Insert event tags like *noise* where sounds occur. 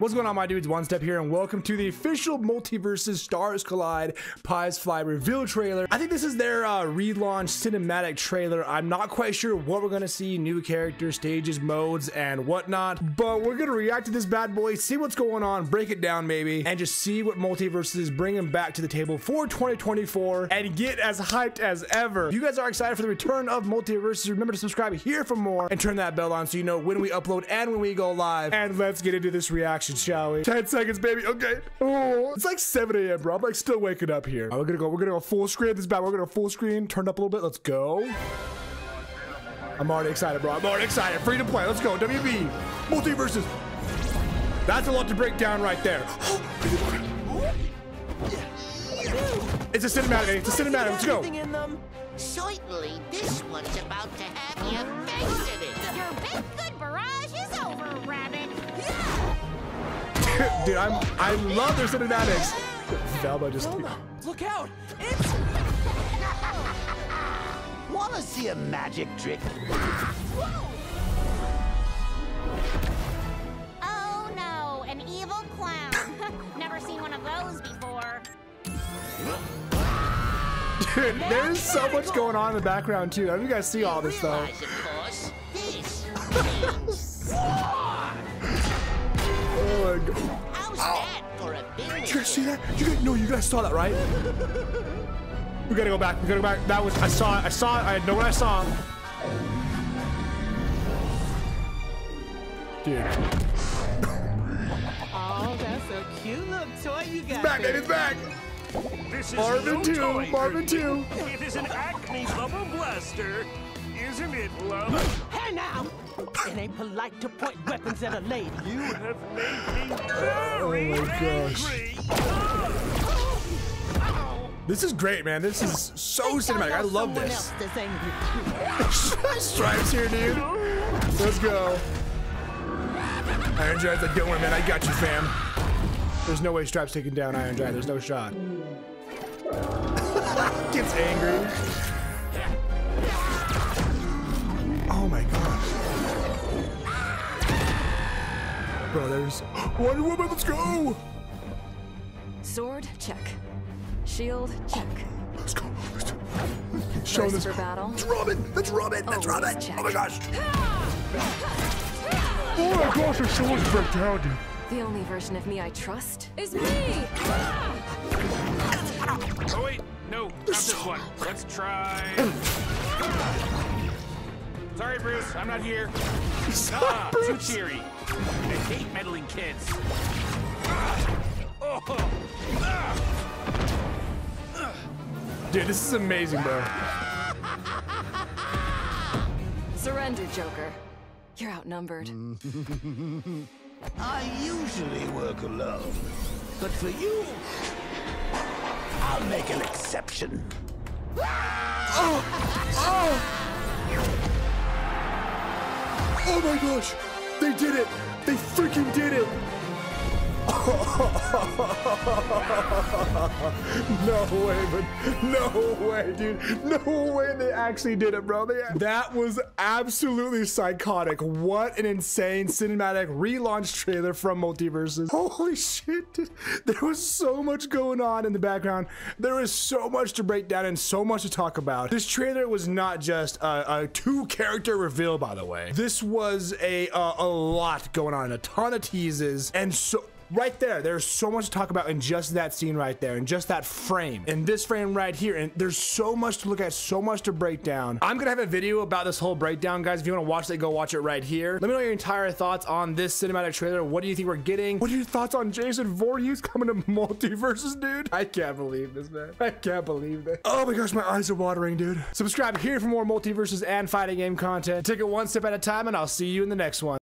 What's going on, my dudes? One Step here, and welcome to the official MultiVersus Stars Collide Pies Fly reveal trailer. I think this is their uh, relaunch cinematic trailer. I'm not quite sure what we're gonna see, new characters, stages, modes, and whatnot, but we're gonna react to this bad boy, see what's going on, break it down maybe, and just see what MultiVersus is bringing back to the table for 2024, and get as hyped as ever. If you guys are excited for the return of MultiVersus, remember to subscribe here for more, and turn that bell on so you know when we upload and when we go live. And let's get into this reaction shall we? 10 seconds, baby. Okay. Oh, it's like 7 a.m., bro. I'm like still waking up here. we're gonna go. We're gonna go full screen. This bad. We're gonna go full screen. Turned up a little bit. Let's go. I'm already excited, bro. I'm already excited. Free to play. Let's go. WB. MultiVersus. That's a lot to break down right there. *gasps* it's a cinematic. It's a cinematic. Let's go. Certainly, this one's about to have you facing it. Your big good barrage *laughs* Dude, I'm I love their cinematics. Velma just Look out! It's *laughs* Wanna see a magic trick? Oh no, an evil clown. *laughs* Never seen one of those before. Dude, there's so much going on in the background too. I don't know if you guys see all this though. God. how's that for a Did you guys see that? You guys, no, you guys saw that, right? We gotta go back. We gotta go back. That was I saw it. I saw it. I know what I saw. Dude, *laughs* oh, that's a cute little toy you got. it's back, there. baby. It's back. This is Marvin no two, toy Marvin two. It is an Acme Bubble Blaster. Isn't it, love? Hey now! It ain't polite to point weapons at a lady. You have made me very Oh my gosh. angry. This is great, man. This is so cinematic. I love Someone this. else that's angry. *laughs* Stripes here, dude. Let's go. Iron Giant's like, don't worry, man. I got you, fam. There's no way Stripes taking down Iron Giant. There's no shot. *laughs* Gets angry. Bro, there's Wonder Woman. Let's go. Sword, check. Shield, check. Let's go. Let's go. Show Brace this. for battle. Let's rub it. Let's rub it. Let's Oh, rub it. check. Oh my gosh. Oh my gosh, her swords break down, dude. The only version of me I trust is me! Oh wait, no, not this one. Let's try. Sorry, Bruce, I'm not here. *laughs* Ah, too cheery. I hate meddling kids. Oh, Dude, this is amazing, bro. Surrender, Joker. You're outnumbered. *laughs* I usually work alone, but for you, I'll make an exception. Oh Oh my gosh! They did it! They freaking did it! *laughs* no way, but no way, dude. No way they actually did it, bro. They, that was absolutely psychotic. What an insane cinematic relaunch trailer from MultiVersus. Holy shit, dude. There was so much going on in the background. There was so much to break down and so much to talk about. This trailer was not just a, a two character reveal, by the way. This was a, a, a lot going on, a ton of teases, and so right there there's so much to talk about in just that scene right there in just that frame. In this frame right here and there's so much to look at so much to break down. I'm gonna have a video about this whole breakdown guys. If you want to watch it go watch it right here. Let me know your entire thoughts on this cinematic trailer. What do you think we're getting? What are your thoughts on jason Voorhees coming to multiversus dude? I can't believe this man. I can't believe this oh my gosh my eyes are watering dude. Subscribe here for more multiversus and fighting game content. Take it one step at a time and i'll see you in the next one